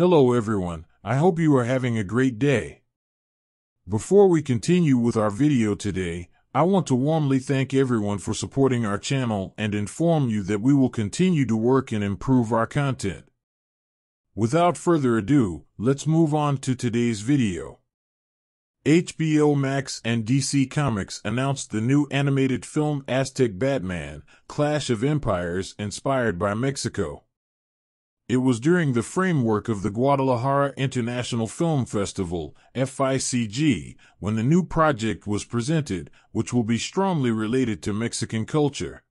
Hello everyone, I hope you are having a great day. Before we continue with our video today, I want to warmly thank everyone for supporting our channel and inform you that we will continue to work and improve our content. Without further ado, let's move on to today's video. HBO Max and DC Comics announced the new animated film Aztec Batman, Clash of Empires inspired by Mexico. It was during the framework of the Guadalajara International Film Festival, FICG, when the new project was presented, which will be strongly related to Mexican culture.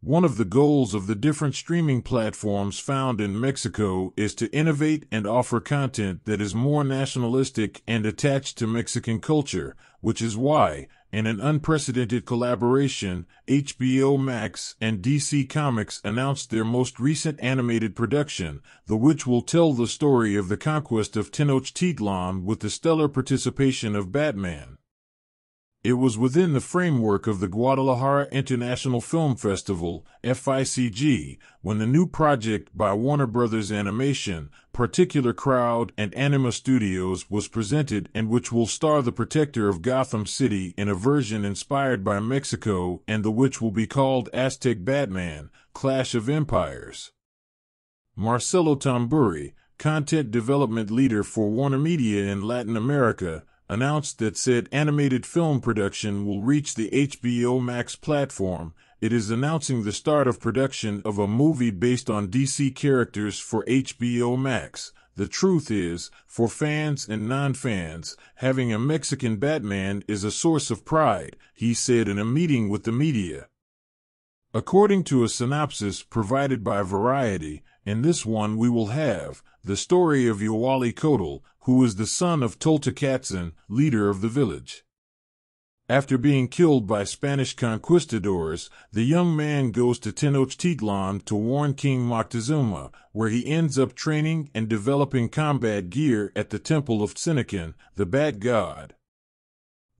One of the goals of the different streaming platforms found in Mexico is to innovate and offer content that is more nationalistic and attached to Mexican culture, which is why, in an unprecedented collaboration, HBO Max and DC Comics announced their most recent animated production, the which will tell the story of the conquest of Tenochtitlan with the stellar participation of Batman. It was within the framework of the Guadalajara International Film Festival, FICG, when the new project by Warner Brothers Animation, Particular Crowd and Anima Studios was presented and which will star the protector of Gotham City in a version inspired by Mexico and the which will be called Aztec Batman, Clash of Empires. Marcelo Tamburri, content development leader for Warner Media in Latin America, announced that said animated film production will reach the HBO Max platform. It is announcing the start of production of a movie based on DC characters for HBO Max. The truth is, for fans and non fans, having a Mexican Batman is a source of pride, he said in a meeting with the media. According to a synopsis provided by Variety, in this one we will have the story of Quetzalcoatl, who is the son of Toltecatzin, leader of the village. After being killed by Spanish conquistadors, the young man goes to Tenochtitlan to warn King Moctezuma, where he ends up training and developing combat gear at the Temple of Tzinacan, the Bat God.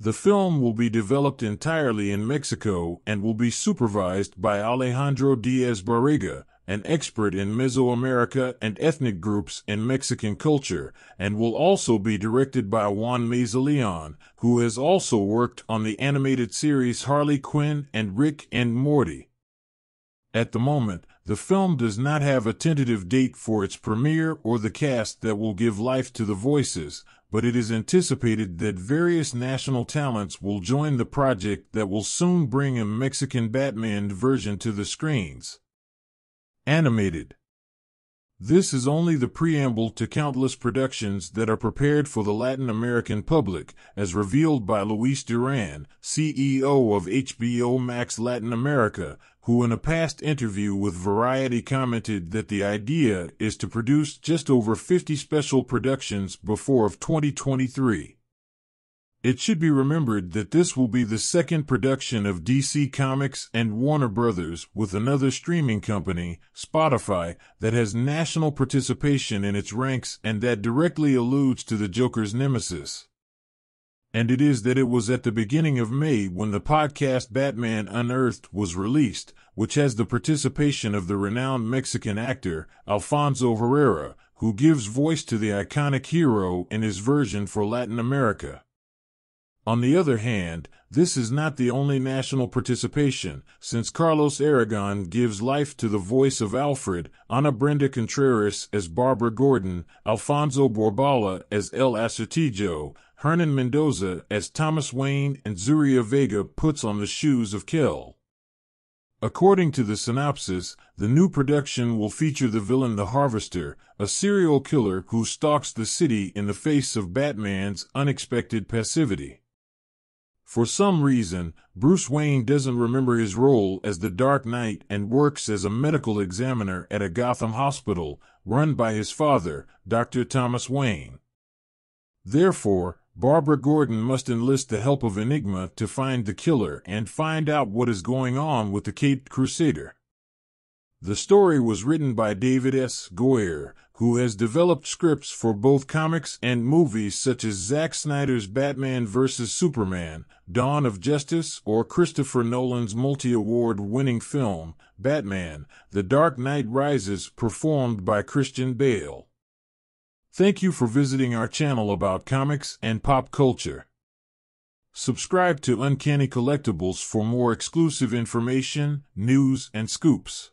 The film will be developed entirely in Mexico and will be supervised by Alejandro Diaz Barriga, an expert in Mesoamerica and ethnic groups in Mexican culture, and will also be directed by Juan Meza-Leon, who has also worked on the animated series Harley Quinn and Rick and Morty. At the moment, the film does not have a tentative date for its premiere or the cast that will give life to the voices, but it is anticipated that various national talents will join the project that will soon bring a Mexican Batman version to the screens. Animated. This is only the preamble to countless productions that are prepared for the Latin American public, as revealed by Luis Duran, CEO of HBO Max Latin America, who in a past interview with Variety commented that the idea is to produce just over 50 special productions before of 2023. It should be remembered that this will be the second production of DC Comics and Warner Brothers with another streaming company, Spotify, that has national participation in its ranks and that directly alludes to the Joker's nemesis. And it is that it was at the beginning of May when the podcast Batman Unearthed was released, which has the participation of the renowned Mexican actor, Alfonso Herrera, who gives voice to the iconic hero in his version for Latin America. On the other hand, this is not the only national participation, since Carlos Aragon gives life to the voice of Alfred, Ana Brenda Contreras as Barbara Gordon, Alfonso Borbolla as El Acertijo, Hernan Mendoza as Thomas Wayne, and Zuria Vega puts on the shoes of Kel. According to the synopsis, the new production will feature the villain the Harvester, a serial killer who stalks the city in the face of Batman's unexpected passivity. For some reason, Bruce Wayne doesn't remember his role as the Dark Knight and works as a medical examiner at a Gotham hospital run by his father, Dr. Thomas Wayne. Therefore, Barbara Gordon must enlist the help of Enigma to find the killer and find out what is going on with the Caped Crusader. The story was written by David S. Goyer, who has developed scripts for both comics and movies such as Zack Snyder's Batman vs. Superman, Dawn of Justice, or Christopher Nolan's multi-award winning film, Batman, The Dark Knight Rises, performed by Christian Bale. Thank you for visiting our channel about comics and pop culture. Subscribe to Uncanny Collectibles for more exclusive information, news, and scoops.